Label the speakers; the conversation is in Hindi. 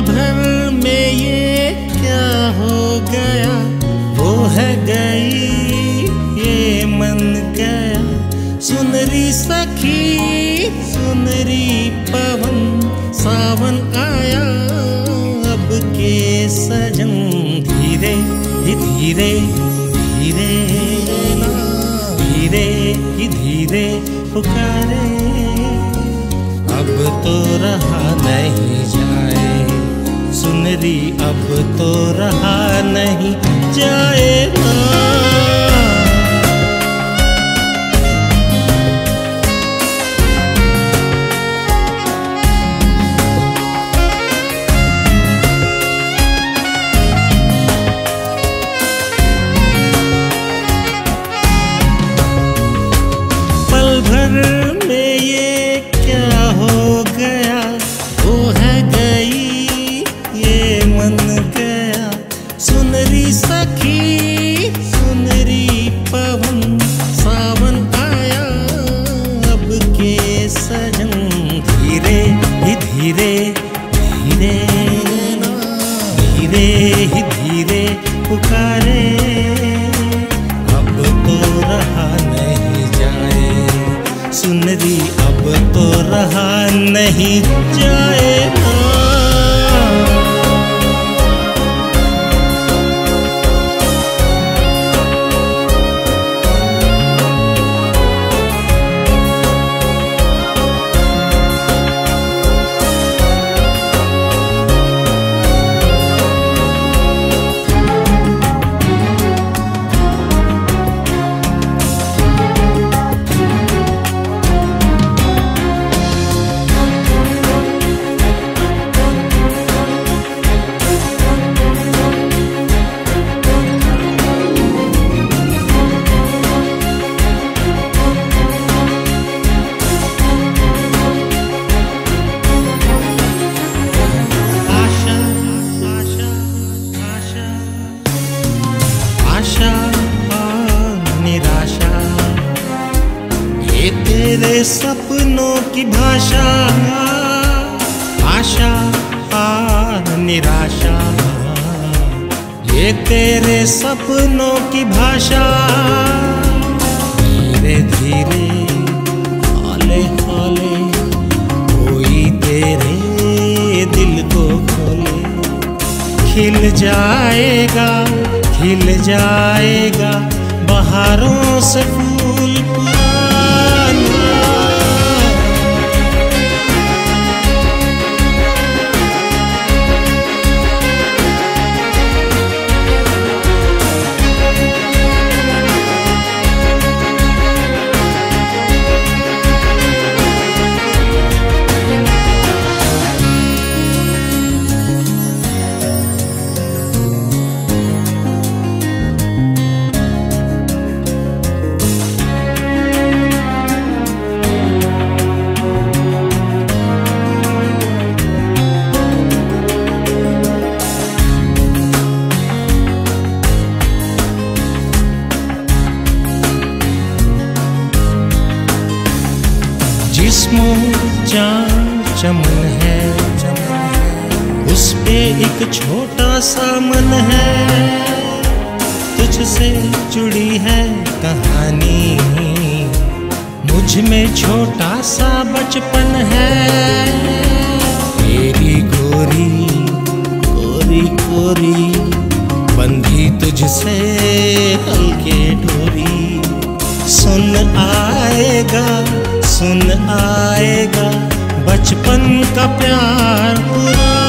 Speaker 1: भर में ये क्या हो गया? वो है गई, ये मन गया। सुनरी सखी, सुनरी पवन, सावन आया। अब के सजन धीरे, ही धीरे धीरे धीरे, ही धीरे पुकारे। अब तो रहा नहीं जाए। सुनरी अब तो रहा नहीं जाएगा पुकारे अब तो रहा नहीं जाए। सुनरी अब तो रहा नहीं जाएगा तेरे सपनों की भाषा। आशा और निराशा। ये तेरे सपनों की भाषा। धीरे धीरे हाले हाले कोई तेरे दिल को खोले। खिल जाएगा खिल जाएगा, बहारों से फूल पुराना जिस्मों चाँद चमन है, उस पे एक छोटा सा मन है। तुझसे जुड़ी है कहानी, मुझमें छोटा सा बचपन है। तेरी गोरी गोरी गोरी, बंधी तुझसे हल्के डोरी सुन आएगा सुन आएगा बचपन का प्यार पुराना